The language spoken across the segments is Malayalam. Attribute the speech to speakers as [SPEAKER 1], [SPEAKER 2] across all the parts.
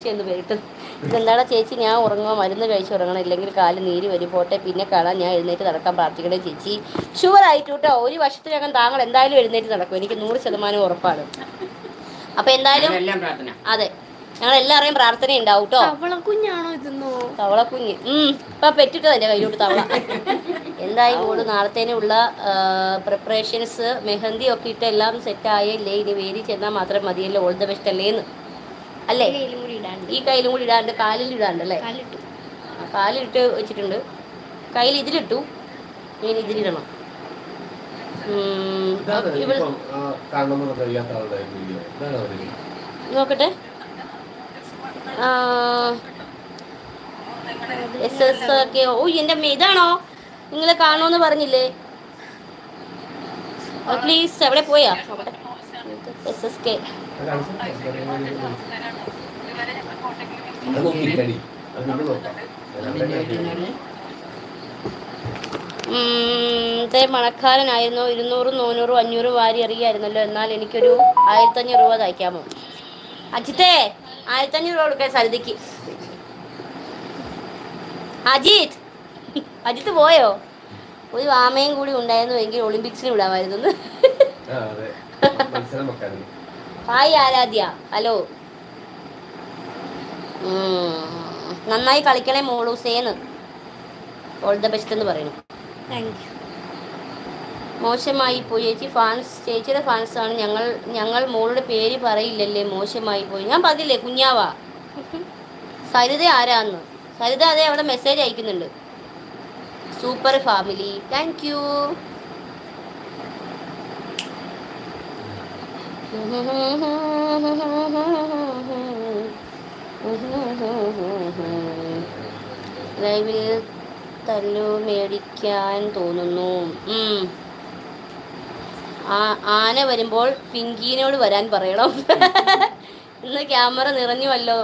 [SPEAKER 1] എന്ന് പേരിട്ട്. ഇതെന്താടാ ചേച്ചി? ഞാൻ ഉറങ്ങുക മരുന്ന് കഴിച്ച് ഉറങ്ങണം. ഇല്ലെങ്കിൽ കാൽ നീര് വരും. പോട്ടെ. പിന്നെ കാണാൻ ഞാൻ എഴുന്നേറ്റ് നടക്കാൻ പ്രാർത്ഥിക്കണേ ചേച്ചി. ഷുവർ ആയിട്ട് കേട്ടോ ഒരു വർഷത്തിനകം താങ്കൾ എന്തായാലും എഴുന്നേറ്റ് നടക്കും. എനിക്ക് നൂറ് ശതമാനം ഉറപ്പാണ്. അപ്പൊ എന്തായാലും അതെ. ഞങ്ങൾ എല്ലാവരെയും പ്രാർത്ഥന ഉണ്ടാവും കേട്ടോ
[SPEAKER 2] തവള കുഞ്ഞാണോ ഇതെന്നോ?
[SPEAKER 1] തവള കുഞ്ഞ്. ഉം. ഇപ്പൊ പെറ്റിട്ടത് എന്റെ കയ്യിലോട്ട് തവള. എന്തായാലും ഓട് നാളത്തേനുള്ള പ്രിപ്പറേഷൻസ് മെഹന്തി ഒക്കെ ഇട്ട് എല്ലാം ആയല്ലേ? ഇനി വേരി ചെന്നാൽ മാത്രം മതിയല്ലോ. ഓൾ ദ ബെസ്റ്റ് അല്ലേന്ന്. അല്ലേ? ഈ കയ്യിലും കൂടി ഇടാണ്ട്. കാലിൽ ഇടാണ്ട് അല്ലേ?
[SPEAKER 2] കാലിട്ട്
[SPEAKER 1] കാലിലിട്ട് വെച്ചിട്ടുണ്ട്. കയ്യിൽ ഇതിലിട്ടു. ഇനി ഇതിലിടണം. നോക്കട്ടെ. എസ് എസ് ഒക്കെ. ഓ എന്റെ അമ്മ ഇതാണോ? നിങ്ങൾ കാണുമെന്ന് പറഞ്ഞില്ലേ? പ്ലീസ് എവിടെ പോയാ. എസ് എസ് കെ മണക്കാരനായിരുന്നു. ഇരുന്നൂറും നൂന്നൂറും അഞ്ഞൂറും വാരി അറിയായിരുന്നല്ലോ എന്നാൽ എനിക്കൊരു ആയിരത്തഞ്ഞൂറ് രൂപ തയ്ക്കാമോ? അജിത്തേ ആയിരത്തഞ്ഞൂറ് രൂപ കൊടുക്കാൻ സരിതയ്ക്ക്. അജിത് അജിത്ത് പോയോ? ഒരു ആമയും കൂടി ഉണ്ടായിരുന്നു എങ്കിൽ ഒളിമ്പിക്സിന് വിടാമായിരുന്നു ഹായ് ആരാധ്യ. ഹലോ. നന്നായി കളിക്കണേ മോളൂസേന്ന് ഓൾ ദ ബെസ്റ്റ് എന്ന് പറയുന്നു.
[SPEAKER 2] താങ്ക് യു
[SPEAKER 1] മോശമായി പോയി. ചേച്ചി ഫാൻസ് ചേച്ചിയുടെ ഫാൻസ് ആണ്. ഞങ്ങൾ ഞങ്ങൾ മോളുടെ പേര് പറയില്ലല്ലേ മോശമായി പോയി. ഞാൻ പറഞ്ഞില്ലേ കുഞ്ഞാവ. സരിത ആരാന്ന്? സരിത അതെ അവിടെ മെസ്സേജ് അയക്കുന്നുണ്ട്. സൂപ്പർ ഫാമിലി താങ്ക് ലൈവിൽ തല്ലു മേടിക്കാൻ തോന്നുന്നു. ആന വരുമ്പോൾ പിങ്കീനോട് വരാൻ പറയണം. ഇന്ന് ക്യാമറ നിറഞ്ഞുവല്ലോ.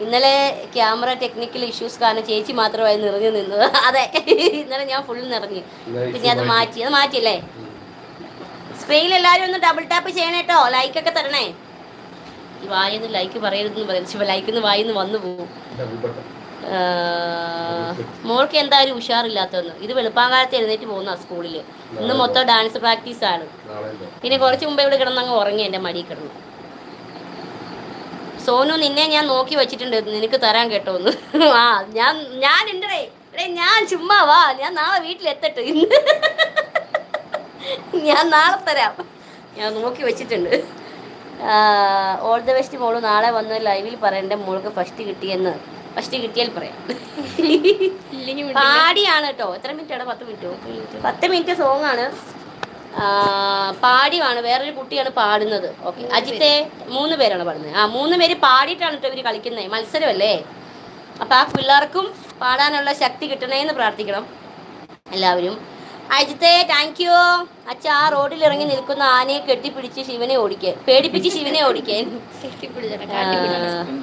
[SPEAKER 1] ഇന്നലെ ക്യാമറ ടെക്നിക്കൽ ഇഷ്യൂസ് കാരണം ചേച്ചി മാത്രമായി നിറഞ്ഞു നിന്നത്. അതെ. ഇന്നലെ ഞാൻ ഫുൾ നിറഞ്ഞു. പിന്നെ അത് മാറ്റി. അത് മാറ്റിയല്ലേ? സ്ക്രീനിൽ എല്ലാവരും ഒന്ന് ഡബിൾ ടാപ്പ് ചെയ്യണേട്ടോ ലൈക്കൊക്കെ തരണേ. ഈ വായിന്ന് ലൈക്ക് പറയരുതെന്ന് പറയുന്നത് ലൈക്ക് വായിന്ന് വന്നു പോകും മോൾക്ക് എന്തായാലും ഉഷാറില്ലാത്തതെന്ന്. ഇത് വെളുപ്പാങ്കാലത്ത് എഴുന്നേറ്റ് പോകുന്ന സ്കൂളിൽ ഇന്ന് മൊത്തം ഡാൻസ് പ്രാക്ടീസ് ആണ്. പിന്നെ കുറച്ച് മുമ്പേ ഇവിടെ കിടന്നങ്ങ് ഉറങ്ങി എന്റെ മടി കിടന്നു. സോനു നിന്നെ ഞാൻ നോക്കി വെച്ചിട്ടുണ്ട്. നിനക്ക് തരാൻ കേട്ടോ ഒന്ന്. ആ ഞാൻ ഞാൻ ഉണ്ടേ ഞാൻ ചുമ്മാ വാ. ഞാൻ നാളെ വീട്ടിലെത്തട്ടെ ഇന്ന്. ഞാൻ നാളെ തരാം. ഞാൻ നോക്കി വെച്ചിട്ടുണ്ട്. ഓൾ ദ ബെസ്റ്റ് മോൾ നാളെ വന്ന് ലൈവിൽ പറയണ്ട മോൾക്ക് ഫസ്റ്റ് കിട്ടിയെന്ന്. ഫസ്റ്റ് കിട്ടിയാൽ പറയാം. പാടിയാണ് കേട്ടോ എത്ര മിനിറ്റ് ആണ്? പത്ത് മിനിറ്റോ പത്ത് മിനിറ്റ് സോങ് ആണ്. പാടിയാണ്. വേറൊരു കുട്ടിയാണ് പാടുന്നത്. ഓക്കെ അജിത്തെ മൂന്ന് പേരാണ് പാടുന്നത്. ആ മൂന്ന് പേര് പാടിയിട്ടാണ് കേട്ടോ ഇവർ കളിക്കുന്നത് മത്സരമല്ലേ? അപ്പം ആ പിള്ളേർക്കും പാടാനുള്ള ശക്തി കിട്ടണേന്ന് പ്രാർത്ഥിക്കണം. എല്ലാവരും. അജിത്തെ താങ്ക് യു അച്ഛ ആ റോഡിൽ ഇറങ്ങി നിൽക്കുന്ന ആനയെ കെട്ടിപ്പിടിച്ച് ശിവനെ ഓടിക്കാൻ പേടിപ്പിച്ച് ശിവനെ ഓടിക്കാൻ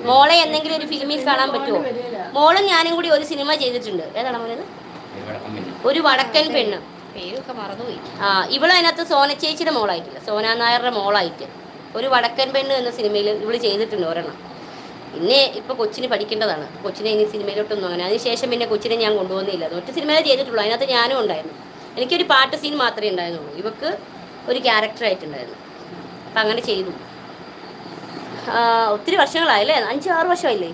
[SPEAKER 1] മോളെ എന്തെങ്കിലും ഒരു ഫിലിമിൽ കാണാൻ പറ്റുമോ മോളും ഞാനും കൂടി ഒരു സിനിമ ചെയ്തിട്ടുണ്ട്. ഏതാണ് മോനത്? ഒരു വടക്കൻ പെണ്ണ്.
[SPEAKER 2] പേരൊക്കെ മറന്നുപോയി.
[SPEAKER 1] ആ ഇവളും അതിനകത്ത് സോന ചേച്ചിയുടെ മോളായിട്ടില്ല. സോന നായരുടെ മോളായിട്ട്. ഒരു വടക്കൻ പെണ്ണ് എന്ന സിനിമയിൽ ഇവൾ ചെയ്തിട്ടുണ്ട് ഒരെണ്ണം. പിന്നെ ഇപ്പൊ കൊച്ചിന് പഠിക്കേണ്ടതാണ്. കൊച്ചിനെ ഇനി സിനിമയിലോട്ടൊന്നും അങ്ങനെ. അതിനുശേഷം പിന്നെ കൊച്ചിനെ ഞാൻ കൊണ്ടുപോകുന്നില്ല ഒറ്റ സിനിമയിലേ ചെയ്തിട്ടുള്ളൂ. അതിനകത്ത് ഞാനും ഉണ്ടായിരുന്നു. എനിക്കൊരു പാട്ട് സീൻ മാത്രമേ ഉണ്ടായിരുന്നുള്ളൂ. ഇവക്ക് ഒരു ക്യാരക്ടറായിട്ടുണ്ടായിരുന്നു അപ്പം അങ്ങനെ ചെയ്തു. ആ, ഒത്തിരി വർഷങ്ങളായല്ലേ? അഞ്ച് ആറ് വർഷമായില്ലേ?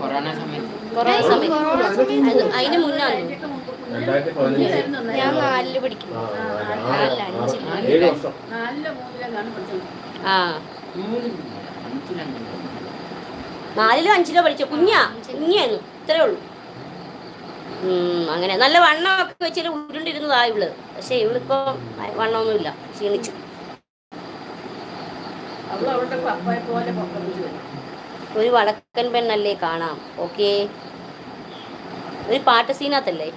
[SPEAKER 3] കൊറോണ സമയത്ത്.
[SPEAKER 1] അതിന്
[SPEAKER 4] പതിനഞ്ച്
[SPEAKER 2] ഞാൻ നാലിൽ പഠിക്കുന്നു.
[SPEAKER 4] ആ,
[SPEAKER 2] നാലിൽ
[SPEAKER 4] ആറ്,
[SPEAKER 1] അഞ്ചിൽ. പഠിച്ചോ കുഞ്ഞാ? കുഞ്ഞായിരുന്നു. ഇത്രേ ഉള്ളൂ. അങ്ങനെ. നല്ല വണ്ണമൊക്കെ വെച്ചാൽ ഉരുണ്ടിരുന്നതാ ഇവൾ. പക്ഷെ ഇവളിപ്പോ വണ്ണമൊന്നുമില്ല. ക്ഷീണിച്ചു. ഒരു വടക്കൻ പെണ്ണല്ലേ കാണാം. ഓക്കെ. ഒരു പാട്ട് സീനകത്തല്ലേ?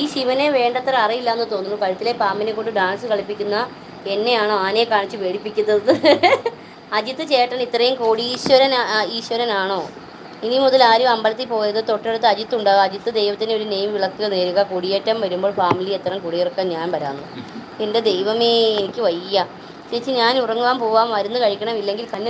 [SPEAKER 1] ഈ ശിവനെ വേണ്ടത്ര അറിയില്ല എന്ന് തോന്നുന്നു. കഴുത്തിലെ പാമ്പിനെ കൊണ്ട് ഡാൻസ് കളിപ്പിക്കുന്ന എന്നെയാണോ ആനയെ കാണിച്ച് പേടിപ്പിക്കുന്നത്? അജിത്ത് ചേട്ടൻ ഇത്രയും കോടീശ്വരൻ ഈശ്വരനാണോ? ഇനി മുതൽ ആരും അമ്പലത്തിൽ പോയത് തൊട്ടടുത്ത് അജിത്ത് ഉണ്ടാകും അജിത്ത് ദൈവത്തിന് ഒരു നെയ് വിളക്ക് നേരുക. കുടിയേറ്റം വരുമ്പോൾ ഫാമിലി എത്ര കുടിയിറക്കാൻ ഞാൻ വരാമെന്ന്. എന്റെ ദൈവമേ എനിക്ക് വയ്യ. ചേച്ചി ഞാൻ ഉറങ്ങാൻ പോവാൻ മരുന്ന് കഴിക്കണം. ഇല്ലെങ്കിൽ കണ്ണ്